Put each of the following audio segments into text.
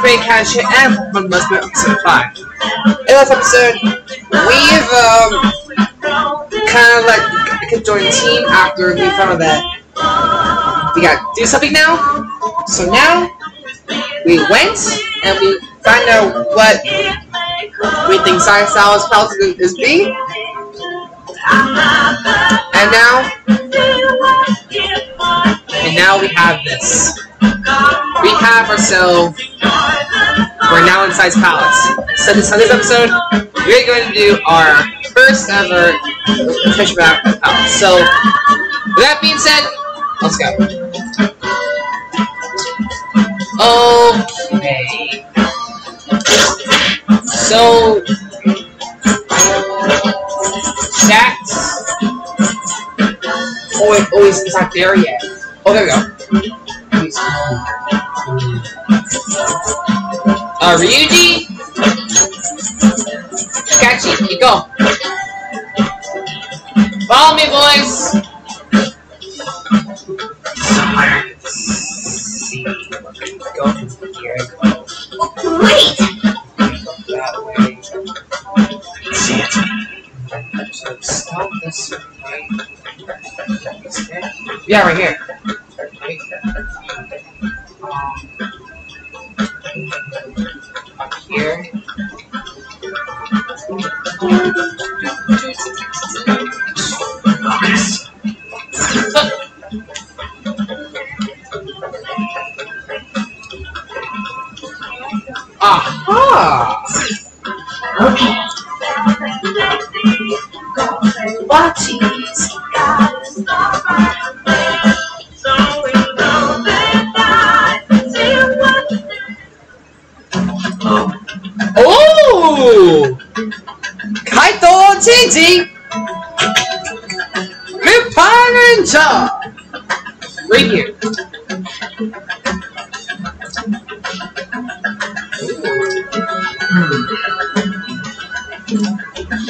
Great Cash and Pokemon Must episode 5. In this episode, we've um, kind of like could join the team after we found that we gotta do something now. So now, we went and we found out what we think Science Styles Palace is being. And now, and now we have this. We have ourselves, we're now in Sae's Palace. So this, on this episode, we're going to do our first ever Treasure Map Palace. So, with that being said, let's go. Okay. So, stats. Oh, it always is not there yet. Oh, there we go. See. Go Ah!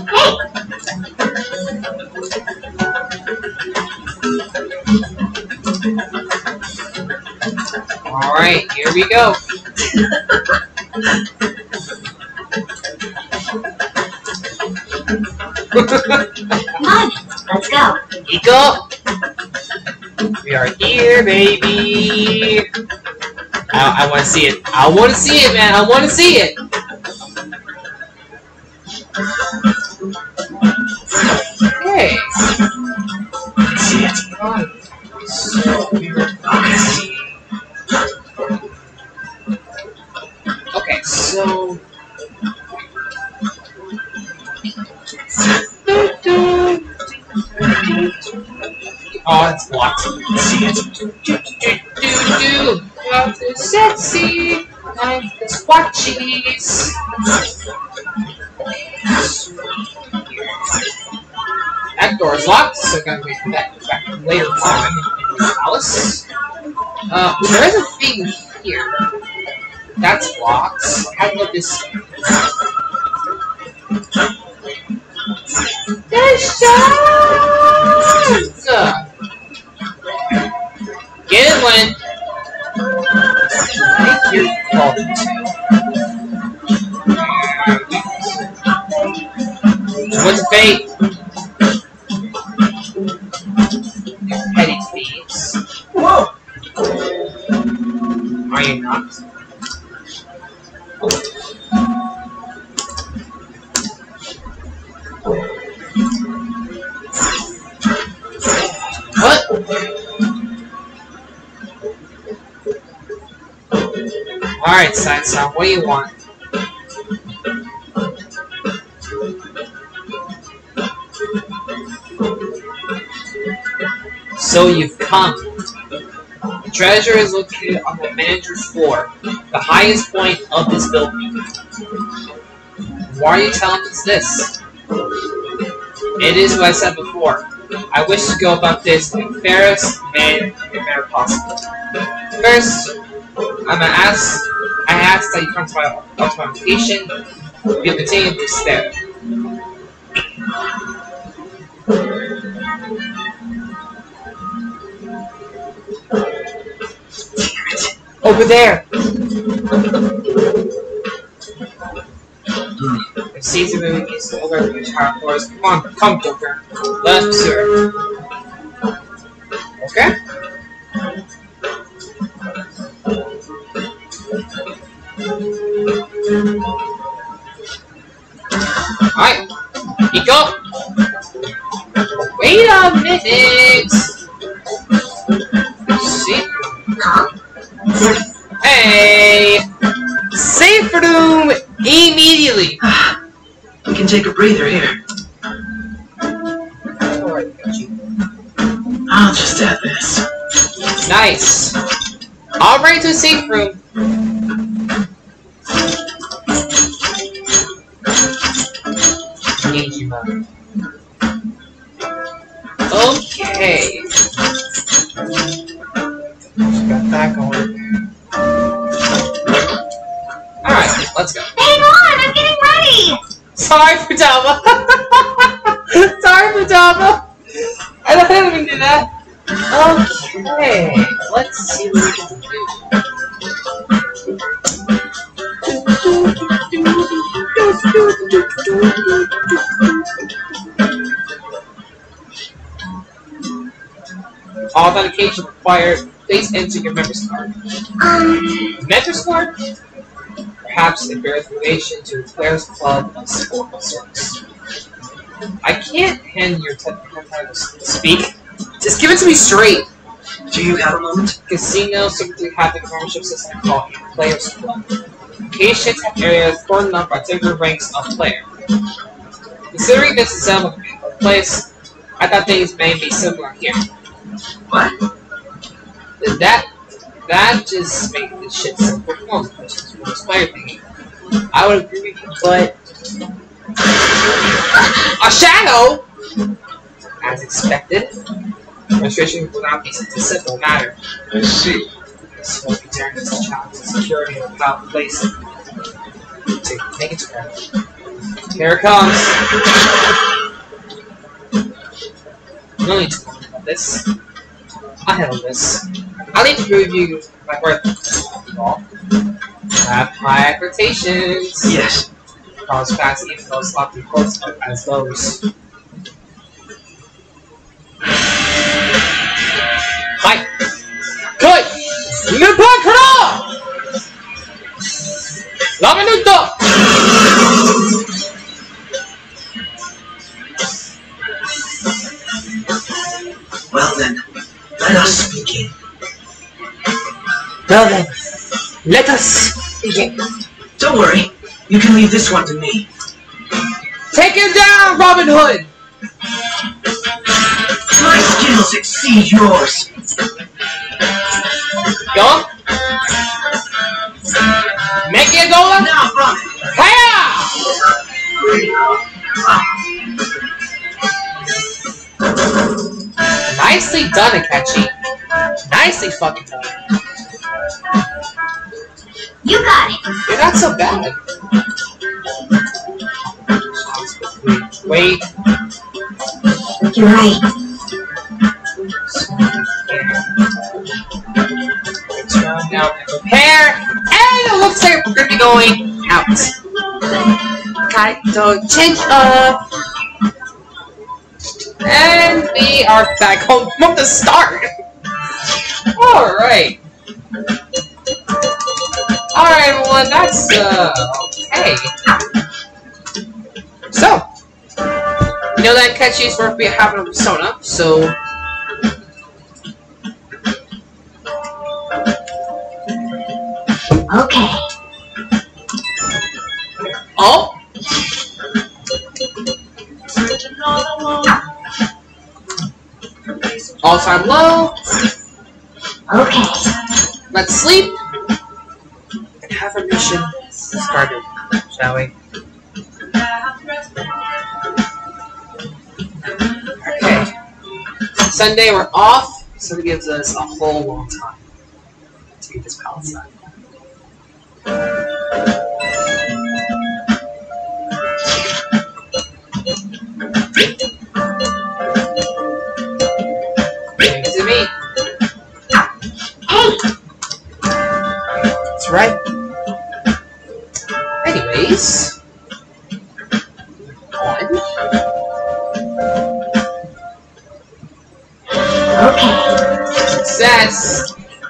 hey. Alright, here we go. Come on, let's go. Eagle! We are here, baby! I, I want to see it. I want to see it, man. I want to see it. Okay, so. Oh, it's blocked. See sexy. Life is watchies. That door is locked, so I'm gonna wait that back later on palace. Uh, there is a thing here. That's blocked. How I this? The shot! Alright, Sansa, uh, what do you want? So you've come. The treasure is located on the manager's floor, the highest point of this building. Why are you telling us this? It is what I said before. I wish to go about this in the fairest manner manner possible. First, I'm gonna ask. I ask that you come to my up to my location. You'll continue to stare. Over there. If Caesar is over the entire forest, come on, come, Joker. Let us pursue. Okay? Alright, Nico! Wait a minute! See? Hey! Take a breather here. I'll just add this. Nice. All right to the safe room. Okay. Got that going. Sorry, Pajama. Sorry, Pajama. I don't even do that. Okay, let's see what we can do. Authentication required. Please enter your member's card. Um, Member's card? Perhaps it bears relation to the Players Club of sorts. I can't hand your technical time to speak. Just give it to me straight. Do you have a moment? Casinos typically have a membership system called Players Club. Patients have areas cordoned off by different ranks of player. Considering this is a place, I thought things may be similar here. What? That that just makes the shit simple most persons who player thingy. I would agree with you, but a shadow, as expected. Registration will not be such a simple matter. I see. This will be during this challenge of security without place to make it to her. Here it comes. No need to worry about this. I'll handle this. I'll need to review my work. after all. I have high expectations. Yes. Cause fast even though sloppy quotes as those. You can leave this one to me. Take him down, Robin Hood! My skills exceed yours. Go. Make it go up. Now run. Hiya! Nicely done, Akechi. Nicely fucking done. you got it. You're not so bad. Right. Turn now and prepare. And it looks like we're gonna be going out. Okay, so change up. And we are back home from the start. Alright. Alright everyone, that's uh okay. So know that Catchy is worth be having a persona, so Okay. Oh! Health on low. Okay. Let's sleep. And have a mission started, shall we? Sunday we're off, so it gives us a whole long time to get this palace done. Thanks to me. Hey, That's right. Anyways.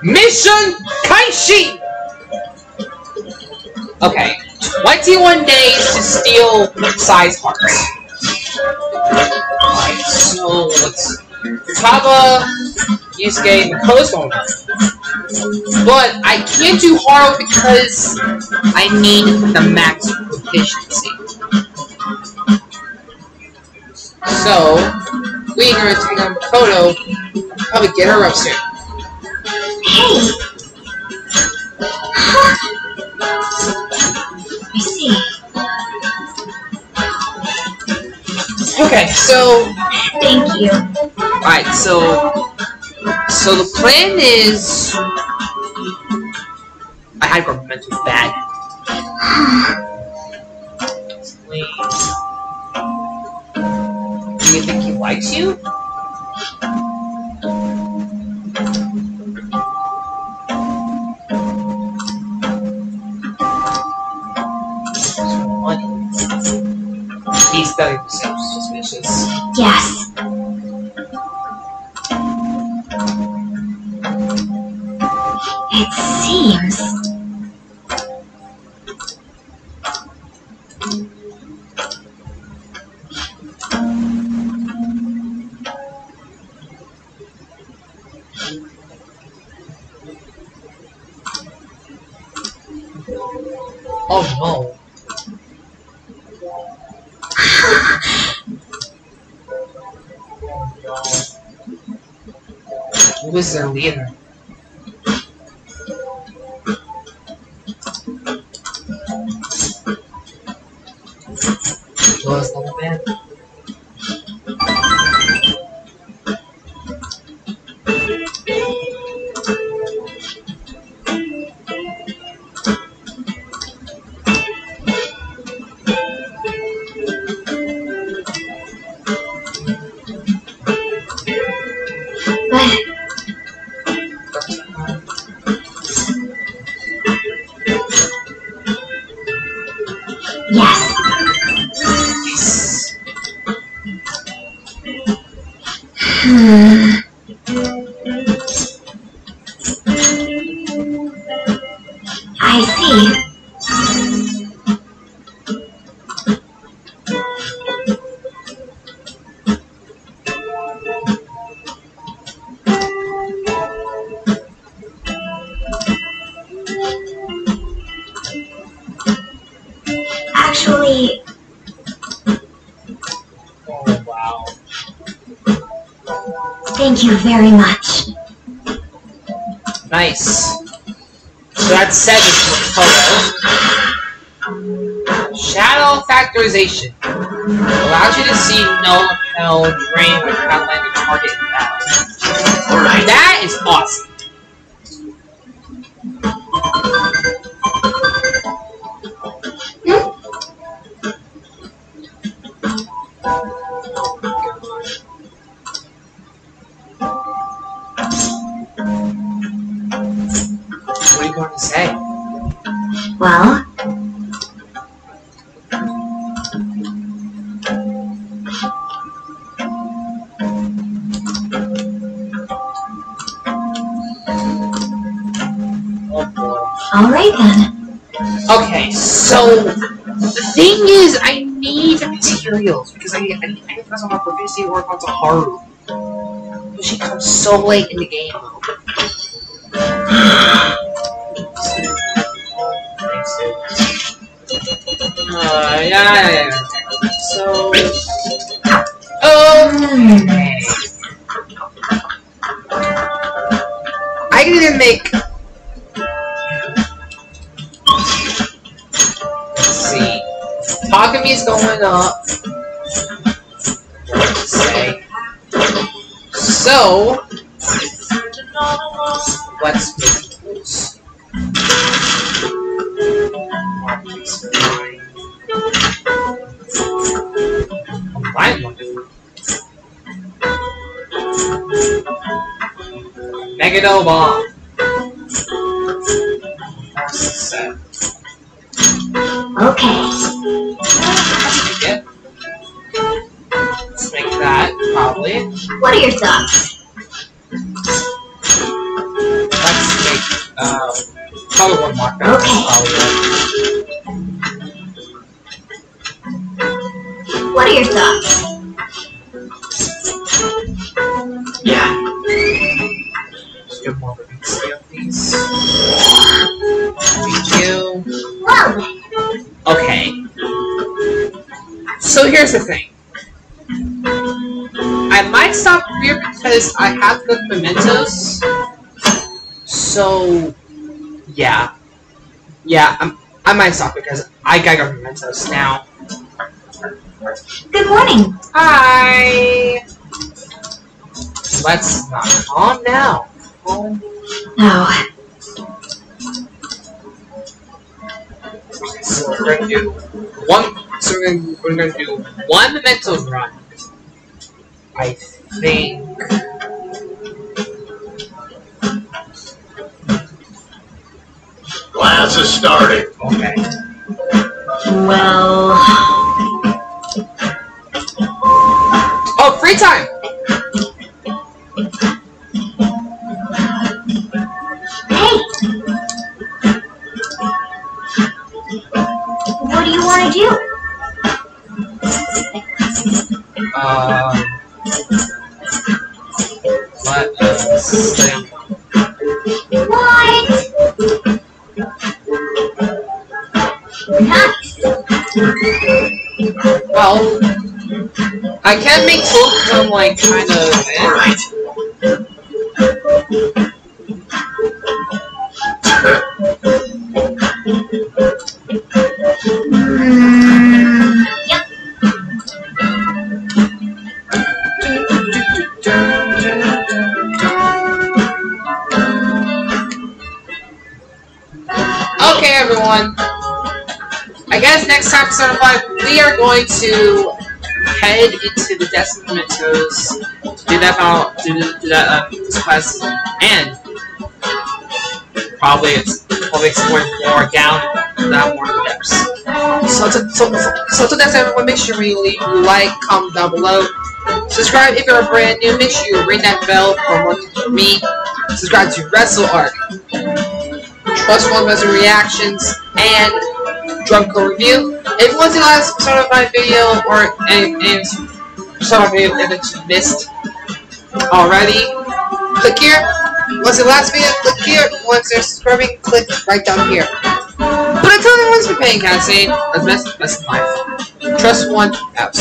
Mission Kaishi! Okay. 21 days to steal Sae's hearts. Alright, so let's Kaba, Yusuke, going on. But I can't do Haru because I need the max proficiency. So, we're gonna take on Makoto, probably get her up soon. Hey. I see. Okay, so Thank you. Alright, so so the plan is I had a mental bad. Do you think he likes you? Starting to suspicious. Yes. It seems. Oh no. Was their leader? Thank you very much. Nice. So for photo. Shadow factorization. Allows you to see no hell drain when outlining a target so the thing is, I need the materials because I I, I need to on my proficiency work onto Haru. But she comes so late in the game. Uh, yeah, yeah, yeah. So, okay. I can even make. Takemi's going up. Say. So, let's make. Fine. Your thoughts? Let's make, um, probably one more. Okay. Probably. What are your thoughts? Yeah. Let's do more of these. Thank you. Well. Okay. So here's the thing. Because I have good mementos. So, yeah. Yeah, I'm, I might stop because I got good mementos now. Good morning. Hi! Let's not calm now. Calm. Oh, So we're gonna do one. So we're gonna, we're gonna do one mementos run. I think. Class is starting. Okay. well. Oh, free time! I can make both of them like kind of. eh. Okay, everyone. I guess next time, Certified, we are going to head into the Destiny to do that final, do do that uh, this quest, and probably it's probably exploring more down that more depths. So to so, so to that everyone, make sure you leave like, comment down below. Subscribe if you're a brand new. Make sure you ring that bell for more me. Subscribe to Wrestle Arc. Trust One Wrestling Reactions, and Drunko Review. If you want to see the last sort of my video or any, any sort of video that you missed already, click here. Once the last video, click here. Once they're subscribing, click right down here. But until everyone's been paying, can I say, that's best, best life. Trust One, out.